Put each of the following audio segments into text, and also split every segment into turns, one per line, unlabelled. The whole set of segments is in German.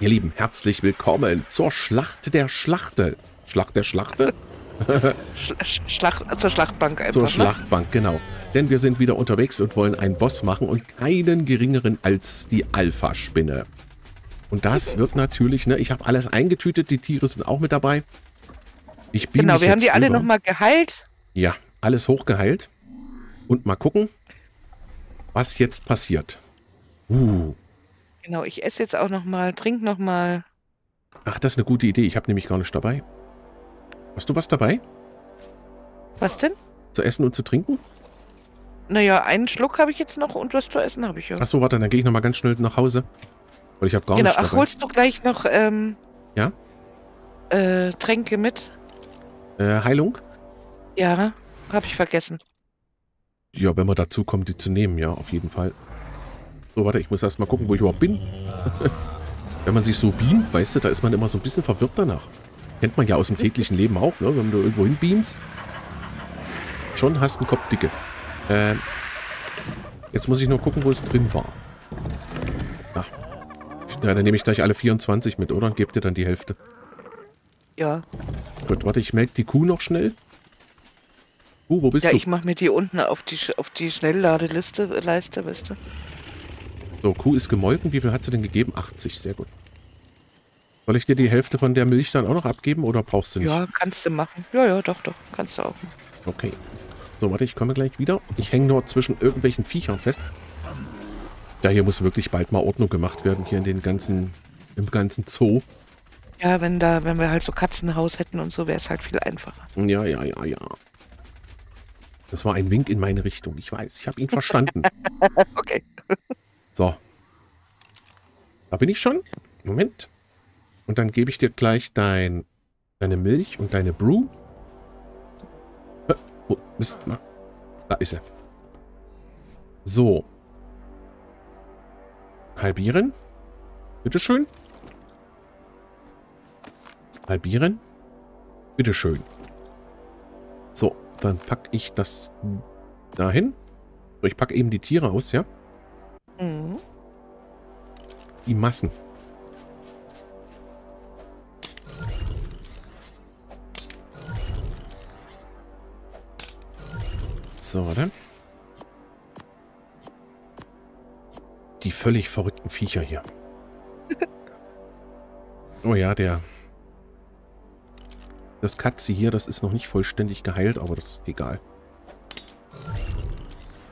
Ihr Lieben, herzlich willkommen zur Schlacht der Schlachte. Schlacht der Schlachte?
Sch Schlacht, zur Schlachtbank einfach.
Zur
ne?
Schlachtbank, genau. Denn wir sind wieder unterwegs und wollen einen Boss machen und keinen geringeren als die Alpha-Spinne. Und das wird natürlich, ne, ich habe alles eingetütet, die Tiere sind auch mit dabei. Ich bin
Genau, wir haben die alle nochmal geheilt.
Ja, alles hochgeheilt. Und mal gucken, was jetzt passiert. Uh,
Genau, ich esse jetzt auch nochmal, trink nochmal.
ach, das ist eine gute Idee. Ich habe nämlich gar nicht dabei. Hast du was dabei?
Was denn?
Zu essen und zu trinken?
Naja, einen Schluck habe ich jetzt noch und was zu essen habe ich ja.
Ach so, warte, dann gehe ich nochmal ganz schnell nach Hause. Weil ich habe gar
genau,
nicht
ach,
dabei.
holst du gleich noch ähm,
Ja?
äh, Tränke mit?
Äh, Heilung?
Ja, habe ich vergessen.
Ja, wenn wir dazu kommen, die zu nehmen, ja, auf jeden Fall. So, warte, ich muss erst mal gucken, wo ich überhaupt bin. wenn man sich so beamt, weißt du, da ist man immer so ein bisschen verwirrt danach. Kennt man ja aus dem täglichen Leben auch, ne? Wenn du irgendwo hinbeamst, schon hast du einen Kopf dicke. Ähm, jetzt muss ich nur gucken, wo es drin war. Ach. Ja, dann nehme ich gleich alle 24 mit, oder? Und gebe dir dann die Hälfte.
Ja,
Gut, warte, ich melke die Kuh noch schnell. Kuh, wo bist
ja
du?
ich mache mir die unten auf die, auf die Schnellladeliste, Leiste, weißt du?
So, Kuh ist gemolken. Wie viel hat sie denn gegeben? 80, sehr gut. Soll ich dir die Hälfte von der Milch dann auch noch abgeben oder brauchst du nicht?
Ja, kannst du machen. Ja, ja, doch, doch, kannst du auch machen.
Okay. So, warte, ich komme gleich wieder. Ich hänge nur zwischen irgendwelchen Viechern fest. Ja, hier muss wirklich bald mal Ordnung gemacht werden, hier in den ganzen, im ganzen Zoo.
Ja, wenn da, wenn wir halt so Katzenhaus hätten und so, wäre es halt viel einfacher.
Ja, ja, ja, ja. Das war ein Wink in meine Richtung. Ich weiß, ich habe ihn verstanden.
Okay.
So. Da bin ich schon. Moment. Und dann gebe ich dir gleich dein, deine Milch und deine Brew. Äh, Wo bist du? Da ist er. So. Halbieren. Bitteschön. Halbieren. Bitteschön. So, dann packe ich das dahin. Ich packe eben die Tiere aus, ja?
Mhm.
Die Massen. So, warte. Die völlig verrückten Viecher hier. Oh ja, der... Das Katze hier, das ist noch nicht vollständig geheilt, aber das ist egal.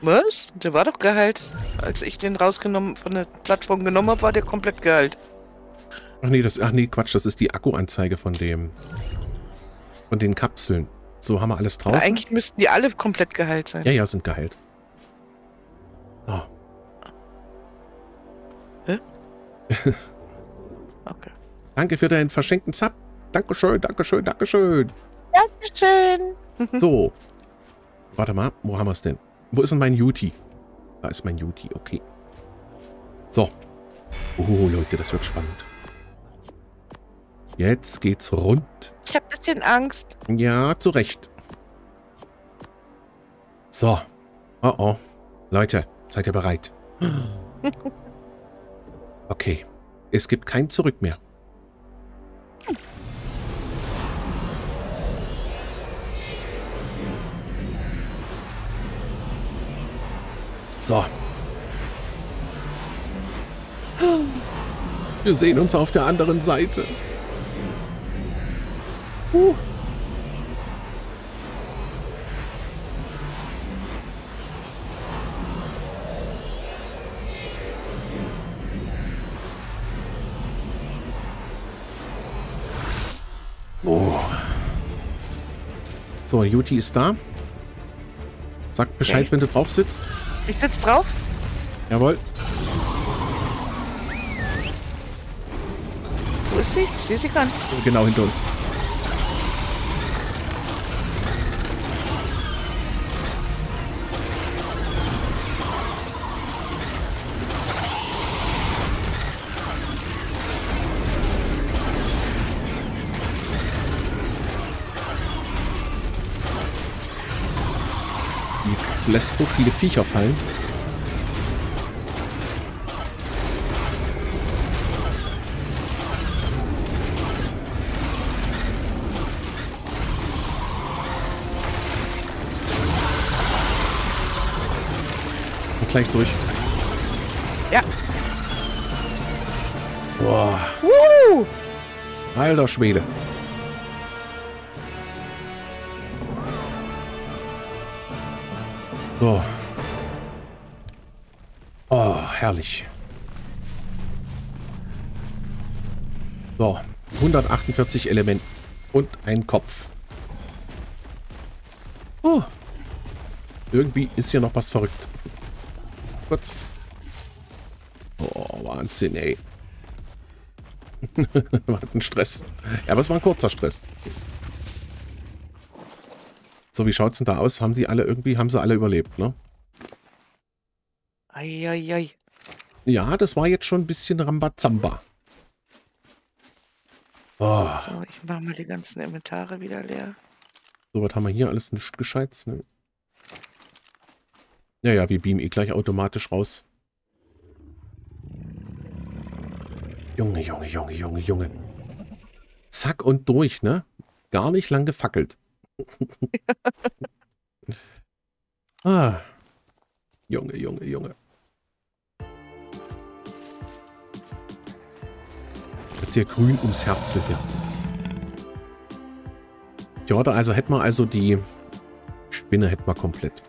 Was? Der war doch geheilt. Als ich den rausgenommen, von der Plattform genommen habe, war der komplett geheilt.
Ach nee, das, ach nee, Quatsch, das ist die Akkuanzeige von dem... Von den Kapseln. So, haben wir alles
Aber
draußen?
eigentlich müssten die alle komplett geheilt sein.
Ja, ja, sind geheilt. Oh,
Okay.
danke für deinen verschenkten Zap. Dankeschön, Dankeschön, Dankeschön.
Dankeschön.
So. Warte mal, wo haben wir es denn? Wo ist denn mein Juti? Da ist mein Juti, okay. So. Oh, Leute, das wird spannend. Jetzt geht's rund.
Ich habe ein bisschen Angst.
Ja, zu Recht. So. Oh oh. Leute, seid ihr bereit? Okay. Es gibt kein Zurück mehr. So. Wir sehen uns auf der anderen Seite. Uh. Oh. So, Juti ist da. Sag Bescheid,
Okay.
wenn du drauf sitzt.
Ich sitz drauf.
Jawohl.
Wo ist sie? Ich sehe sie gar nicht.
Genau hinter uns. lässt so viele Viecher fallen. Und gleich durch.
Ja.
Boah.
Woo!
Alter Schwede. So. Oh, herrlich. So, 148 Element und ein Kopf. Oh. Irgendwie ist hier noch was verrückt. Kurz. Oh, Wahnsinn, ey. Wir hatten Stress. Ja, aber es war ein kurzer Stress. So, wie schaut's denn da aus? Haben die alle irgendwie, haben sie alle überlebt, ne?
Eieiei.
Ja, das war jetzt schon ein bisschen Rambazamba. Oh,
So, ich mache mal die ganzen Inventare wieder leer.
so, was haben wir hier? Alles nicht Gescheites, ne? Ja, ja, wir beamen eh gleich automatisch raus. Junge, Junge, Junge, Junge, Junge. Zack und durch, ne? Gar nicht lang gefackelt. Ah. Junge, Junge, Junge. Wird dir grün ums Herz hier. Ja, oder also hätten wir also die Spinne hätten wir komplett.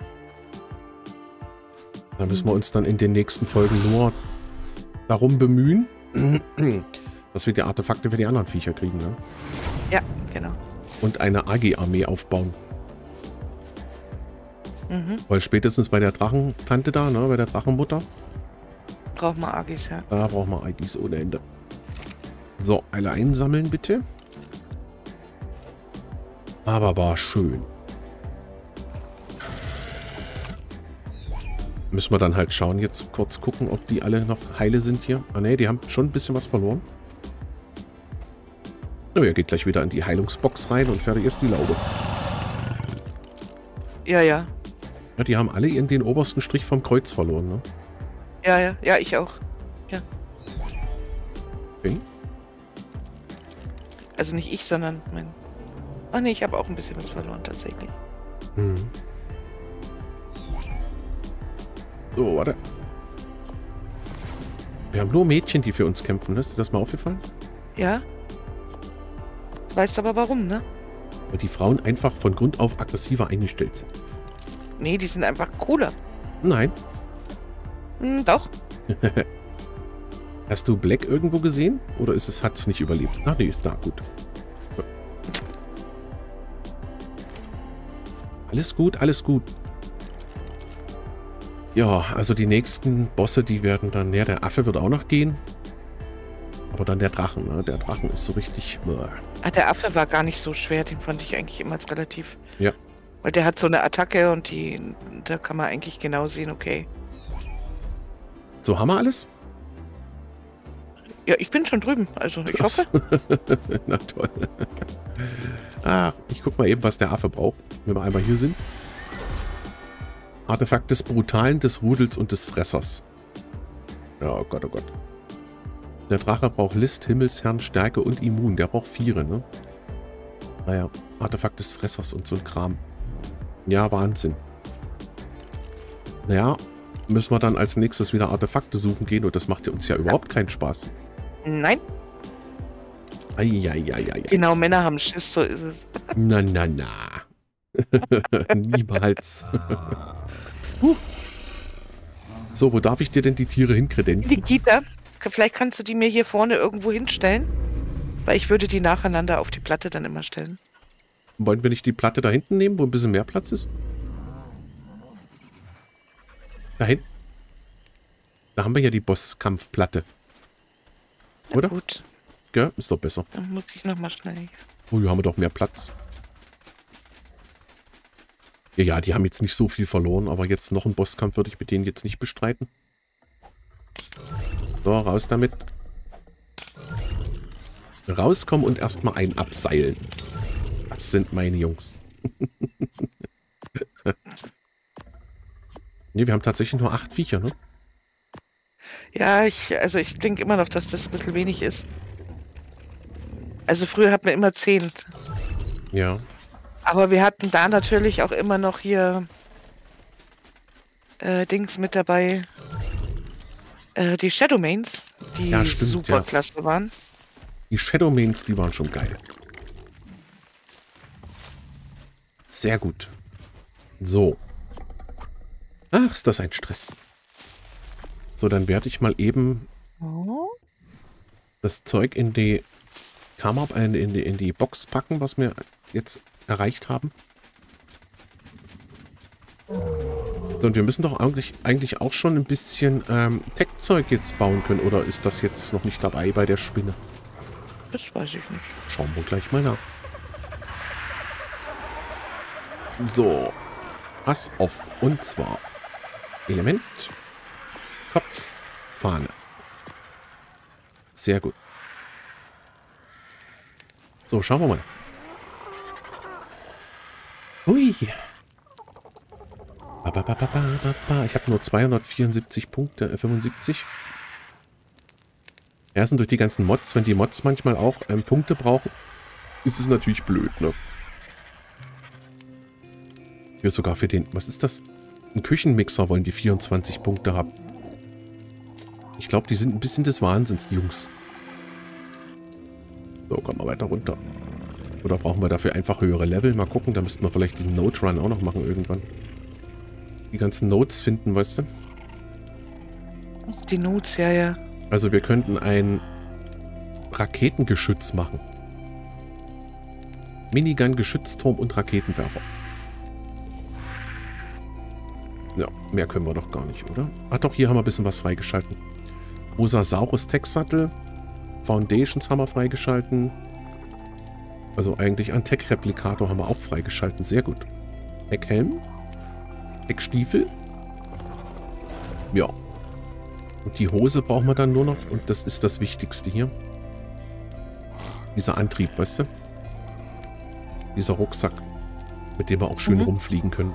Da müssen wir uns dann in den nächsten Folgen nur darum bemühen, dass wir die Artefakte für die anderen Viecher kriegen. Ne?
Ja, genau.
Und eine AG-Armee aufbauen.
Mhm.
Weil spätestens bei der Drachentante da, ne, bei der Drachenmutter,
Braucht man Agis, ja.
da brauchen wir IDs ohne Ende. So, alle einsammeln bitte. Aber war schön. Müssen wir dann halt schauen, jetzt kurz gucken, ob die alle noch heile sind hier. Ah ne, die haben schon ein bisschen was verloren. Oh, er geht gleich wieder in die Heilungsbox rein und fertig ist die Laube.
Ja, ja.
Ja, die haben alle in den obersten Strich vom Kreuz verloren, ne?
Ja, ja. Ja, ich auch.
Okay.
Also nicht ich, sondern mein... Ach nee, ich habe auch ein bisschen was verloren, tatsächlich.
Hm. So, warte. Wir haben nur Mädchen, die für uns kämpfen. Ist dir das mal aufgefallen?
Ja? Du weißt aber warum, ne?
Weil die Frauen einfach von Grund auf aggressiver eingestellt sind.
Nee, die sind einfach cooler.
Nein.
Hm, doch.
Hast du Black irgendwo gesehen? Oder ist es, hat es nicht überlebt? Ach nee, ist da. Gut. Alles gut, alles gut. Ja, also die nächsten Bosse, die werden dann... Ja, der Affe wird auch noch gehen. Aber dann der Drachen, ne? Der Drachen ist so richtig... Uah.
Ah, der Affe war gar nicht so schwer, den fand ich eigentlich immer als relativ.
Ja.
Weil der hat so eine attacke und die, da kann man eigentlich genau sehen, okay.
So, haben wir alles?
Ja, ich bin schon drüben, also ich hoffe.
Na toll. Ah, ich guck mal eben, was der Affe braucht, wenn wir einmal hier sind. Artefakt des Brutalen, des Rudels und des Fressers. Oh Gott, oh Gott. Der Drache braucht List, Himmelsherrn, Stärke und Immun. Der braucht Viere, ne? Naja, Artefakt des Fressers und so ein Kram. Ja, Wahnsinn. Naja, müssen wir dann als nächstes wieder Artefakte suchen gehen und das macht ja uns ja überhaupt keinen Spaß.
Nein,
Eieieiei.
genau, Männer haben Schiss, so ist es.
Na, na, na. Niemals. Huh. so, wo darf ich dir denn die Tiere hinkredenzen?
Nikita, vielleicht kannst du die mir hier vorne irgendwo hinstellen? Weil ich würde die nacheinander auf die Platte dann immer stellen.
Wollen wir nicht die Platte da hinten nehmen, wo ein bisschen mehr Platz ist? Da hinten. Da haben wir ja die Bosskampfplatte.
Na
Oder?
gut,
Gell? Ist doch besser.
dann muss ich nochmal schnell.
Oh, hier haben wir doch mehr Platz. Ja, ja, die haben jetzt nicht so viel verloren, aber jetzt noch einen Bosskampf würde ich mit denen jetzt nicht bestreiten. So, raus damit. Rauskommen und erstmal ein abseilen. Das sind meine Jungs. ne, wir haben tatsächlich nur acht Viecher, ne?
Ja, ich, also ich denke immer noch, dass das ein bisschen wenig ist. Also früher hatten wir immer zehn.
Ja.
Aber wir hatten da natürlich auch immer noch hier äh, Dings mit dabei. Äh, die Shadowmains, die
Ja, stimmt,
super
ja.
klasse waren.
Die Shadowmains, die waren schon geil. Sehr gut. So. Ach, ist das ein Stress. So, dann werde ich mal eben
Oh.
das Zeug in die Kammer, in die, in die Box packen, was wir jetzt erreicht haben. So, und wir müssen doch eigentlich, eigentlich auch schon ein bisschen ähm, Tech-Zeug jetzt bauen können. Oder ist das jetzt noch nicht dabei bei der Spinne?
Das weiß ich nicht.
Schauen wir gleich mal nach. So. Pass auf. Und zwar Element, Kopf, Fahne. Sehr gut. So, schauen wir mal. Hui. Ich habe nur 274 Punkte, äh, 75. Ja, sind durch die ganzen Mods, wenn die Mods manchmal auch ähm, Punkte brauchen, ist es natürlich blöd, ne? Hier sogar für den, was ist das? Ein Küchenmixer wollen die 24 Punkte haben. Ich glaube, die sind ein bisschen des Wahnsinns, die Jungs. So, kommen wir weiter runter. Oder brauchen wir dafür einfach höhere Level? Mal gucken, da müssten wir vielleicht den Note Run auch noch machen irgendwann. Die ganzen Notes finden, weißt du?
Die Notes, ja, ja.
Also wir könnten ein Raketengeschütz machen. Minigun, Geschützturm und Raketenwerfer. Ja, mehr können wir doch gar nicht, oder? Ach doch, hier haben wir ein bisschen was freigeschalten. Mosasaurus Tech-Sattel. Foundations haben wir freigeschalten. Also eigentlich ein Tech-Replikator haben wir auch freigeschalten. Sehr gut. Heckhelm. Heckstiefel. Ja. Und die Hose brauchen wir dann nur noch. Und das ist das Wichtigste hier. Dieser Antrieb, weißt du? Dieser Rucksack. Mit dem wir auch schön
Mhm.
rumfliegen können.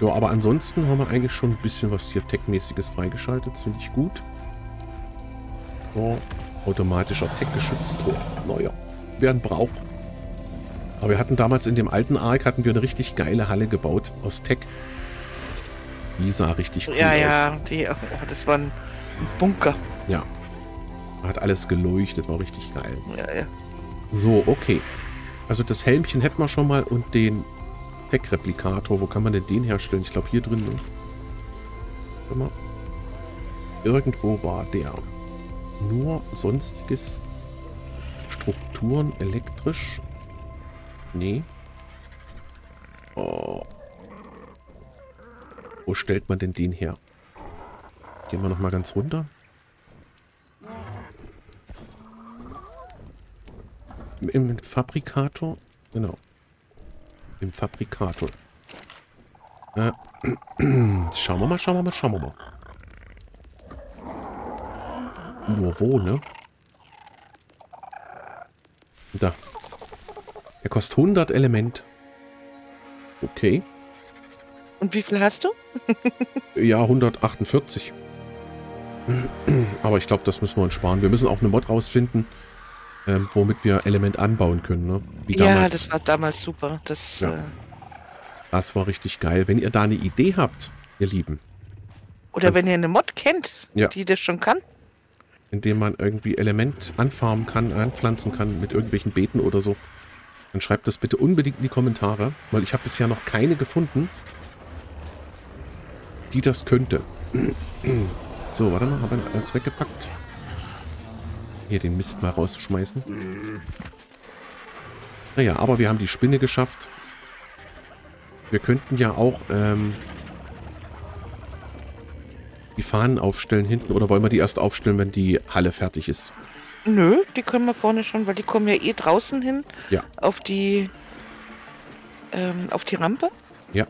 Ja, aber ansonsten haben wir eigentlich schon ein bisschen was hier Tech-mäßiges freigeschaltet. Das finde ich gut. So, automatischer Tech-Geschütztor. Naja, werden braucht. Aber wir hatten damals in dem alten Ark hatten wir eine richtig geile Halle gebaut aus Tech. Die sah richtig cool
Ja,
aus.
ja, die, oh, das war ein Bunker.
Ja. Hat alles geleuchtet, war richtig geil.
Ja, ja.
So, okay. Also das Helmchen hätten wir schon mal und den Tech-Replikator. Wo kann man denn den herstellen? Ich glaube hier drin, ne? Warte mal. Irgendwo war der. Nur sonstiges Strukturen elektrisch. Nee. Oh. Wo stellt man denn den her? Gehen wir nochmal ganz runter. Im, Fabrikator? Genau. Im Fabrikator. Äh, schauen wir mal, schauen wir mal, schauen wir mal. Nur wo, ne? Da. Der kostet 100 Element. Okay.
Und wie viel hast du?
Ja, 148. Aber ich glaube, das müssen wir uns sparen. Wir müssen auch eine Mod rausfinden, ähm, womit wir Element anbauen können. Ne?
Ja, das war damals super. Das,
Ja.
äh,
das war richtig geil. Wenn ihr da eine Idee habt, ihr Lieben,
oder wenn ihr eine Mod kennt,
Ja.
die das schon kann.
indem man irgendwie Element anfarmen kann, anpflanzen kann mit irgendwelchen Beeten oder so, dann schreibt das bitte unbedingt in die Kommentare, weil ich habe bisher noch keine gefunden, die das könnte. So, warte mal, haben wir alles weggepackt? Hier den Mist mal rausschmeißen. Naja, aber wir haben die Spinne geschafft. Wir könnten ja auch ähm, die Fahnen aufstellen hinten oder wollen wir die erst aufstellen, wenn die Halle fertig ist?
Nö, die können wir vorne schon, weil die kommen ja eh draußen hin
Ja.
auf die ähm, auf die Rampe.
Ja.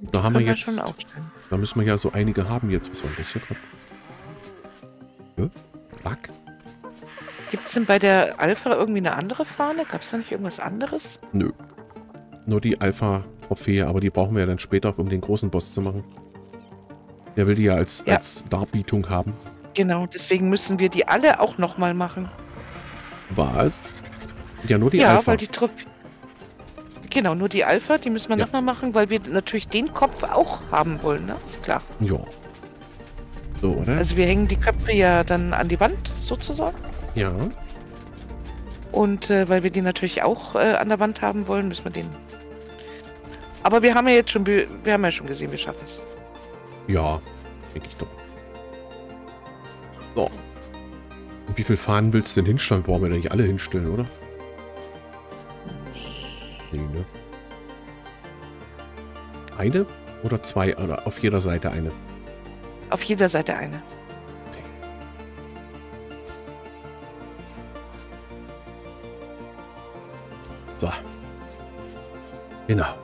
Da haben wir jetzt.
aufstellen.
Da müssen wir ja so einige haben jetzt. Was war das hier gerade? Ja? Bug?
Gibt es denn bei der Alpha irgendwie eine andere Fahne? Gab es da nicht irgendwas anderes?
Nö. Nur die Alpha-Trophäe, aber die brauchen wir ja dann später, um den großen Boss zu machen. Der will die ja als,
Ja.
als Darbietung haben.
Genau, deswegen müssen wir die alle auch nochmal machen.
Was? Ja, nur die
ja,
Alpha.
weil die, Troph Genau, nur die Alpha, die müssen wir
Ja.
nochmal machen, weil wir natürlich den Kopf auch haben wollen, ne? Ist klar.
Ja. So, oder?
Also wir hängen die Köpfe ja dann an die Wand sozusagen.
ja.
Und äh, weil wir die natürlich auch äh, an der Wand haben wollen, müssen wir den. Aber wir haben ja jetzt schon, wir haben ja schon gesehen, wir schaffen es.
Ja, denke ich doch. So. Und wie viel Fahnen willst du denn hinstellen? Brauchen wir doch nicht alle hinstellen, oder? Nee, ne? Eine oder zwei? Oder auf jeder Seite eine?
Auf jeder Seite eine.
So. Genau.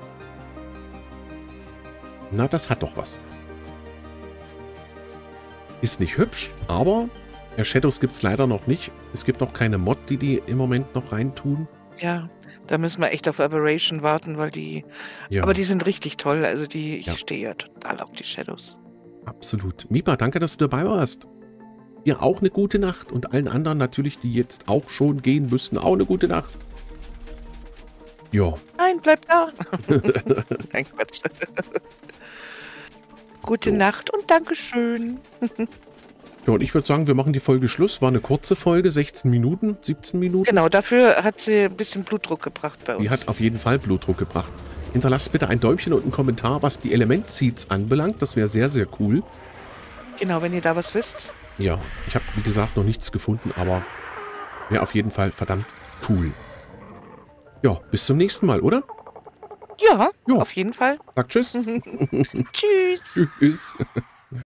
Na, das hat doch was. Ist nicht hübsch, aber der Shadows gibt es leider noch nicht. Es gibt auch keine Mod, die die im Moment noch reintun.
Ja, da müssen wir echt auf Aberration warten, weil die.
Ja,
Aber die sind richtig toll. Also die, ich
Ja.
stehe ja total auf die Shadows.
absolut. Mipa, danke, dass du dabei warst. Dir auch eine gute Nacht und allen anderen natürlich, die jetzt auch schon gehen müssen, auch eine gute Nacht. Ja,
Nein, bleib da. Nein, Quatsch. Gute
So.
Nacht und Dankeschön.
ja und ich würde sagen, wir machen die Folge Schluss. War eine kurze Folge, 16 Minuten, 17 Minuten.
Genau, dafür hat sie ein bisschen Blutdruck gebracht bei uns.
Die hat auf jeden Fall Blutdruck gebracht. Hinterlasst bitte ein Däumchen und einen Kommentar, was die Element-Seeds anbelangt. Das wäre sehr, sehr cool.
genau, wenn ihr da was wisst.
Ja, ich habe, wie gesagt, noch nichts gefunden, aber wäre auf jeden Fall verdammt cool. Ja, bis zum nächsten Mal, oder?
Ja,
Ja.
auf jeden Fall.
Sagt Tschüss.
Tschüss.
Tschüss.